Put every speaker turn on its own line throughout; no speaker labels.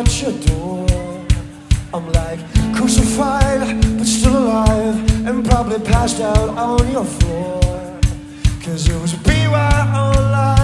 at your door I'm like crucified but still alive And probably passed out on your floor. Cause it was BYO Life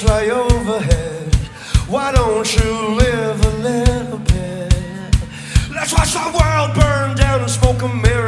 fly overhead. Why don't you live a little bit? Let's watch the world burn down and smoke a mirror.